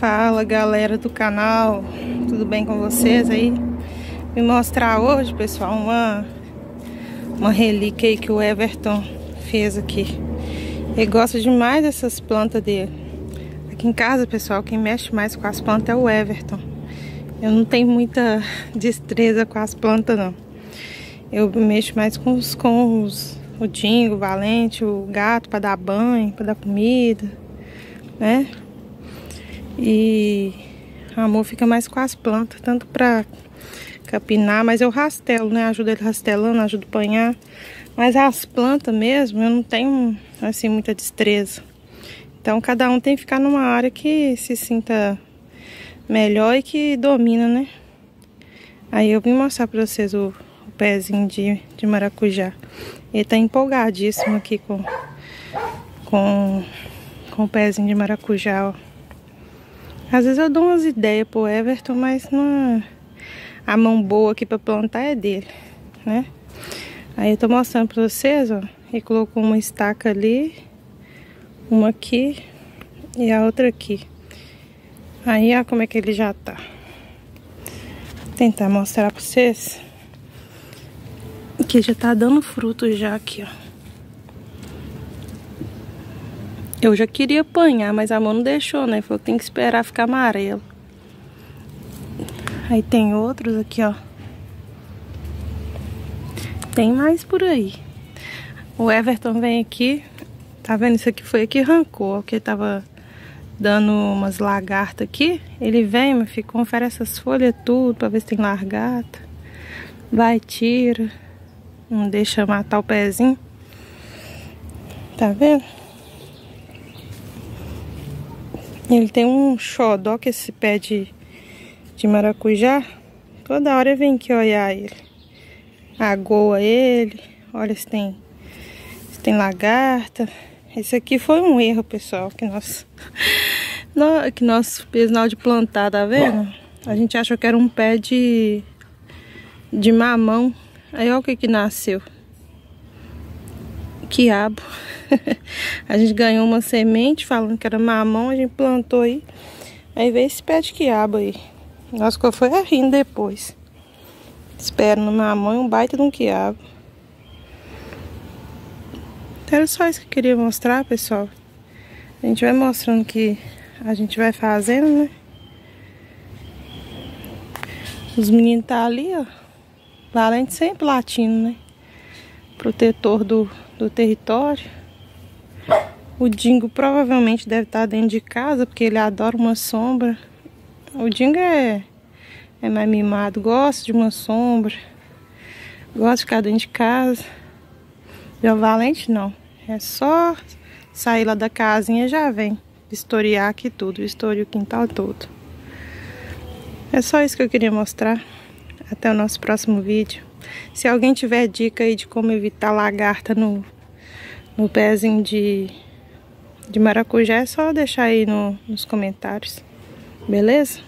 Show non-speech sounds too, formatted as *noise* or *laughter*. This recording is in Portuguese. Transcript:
Fala galera do canal, tudo bem com vocês aí? Vim mostrar hoje, pessoal, uma, uma relíquia aí que o Everton fez aqui. Ele gosta demais dessas plantas dele. Aqui em casa, pessoal, quem mexe mais com as plantas é o Everton. Eu não tenho muita destreza com as plantas, não. Eu mexo mais com os, com os o Dingo, o Valente, o gato para dar banho, para dar comida, né? E o amor fica mais com as plantas, tanto para capinar, mas eu rastelo, né? Ajuda ele rastelando, ajuda a apanhar. Mas as plantas mesmo, eu não tenho, assim, muita destreza. Então, cada um tem que ficar numa área que se sinta melhor e que domina, né? Aí eu vim mostrar pra vocês o, o pezinho de, de maracujá. Ele tá empolgadíssimo aqui com, com, com o pezinho de maracujá, ó. Às vezes eu dou umas ideias pro Everton, mas não... a mão boa aqui pra plantar é dele, né? Aí eu tô mostrando pra vocês, ó. Ele colocou uma estaca ali, uma aqui e a outra aqui. Aí, ó como é que ele já tá. Vou tentar mostrar pra vocês. Que já tá dando fruto já aqui, ó. Eu já queria apanhar, mas a mão não deixou, né? Falou que tem que esperar ficar amarelo. Aí tem outros aqui, ó. Tem mais por aí. O Everton vem aqui. Tá vendo? Isso aqui foi aqui arrancou, que tava dando umas lagartas aqui. Ele vem, meu filho, confere essas folhas tudo pra ver se tem largata. Vai, tira. Não deixa matar o pezinho. Tá vendo? Ele tem um xodó que esse pé de, de maracujá. Toda hora vem aqui olhar ele. Agoa ele. Olha se tem, se tem lagarta. Esse aqui foi um erro, pessoal, que nós, *laughs* que na hora de plantar, tá vendo? A gente achou que era um pé de, de mamão. Aí olha o que que nasceu. Quiabo. *laughs* a gente ganhou uma semente falando que era mamão, a gente plantou aí. Aí veio esse pé de quiabo aí. Nossa, que foi rindo depois. Espero no mamão e um baita de um quiabo. Era só isso que eu queria mostrar, pessoal. A gente vai mostrando que a gente vai fazendo, né? Os meninos tá ali, ó. Valente sempre latindo, né? Protetor do, do território. O Dingo provavelmente deve estar dentro de casa, porque ele adora uma sombra. O Dingo é, é mais mimado, gosta de uma sombra. Gosta de ficar dentro de casa. Já o Valente não. É só sair lá da casinha já vem. Vistoriar aqui tudo, vistoria o quintal todo. É só isso que eu queria mostrar. Até o nosso próximo vídeo. Se alguém tiver dica aí de como evitar lagarta no, no pezinho de de maracujá é só deixar aí no, nos comentários. Beleza?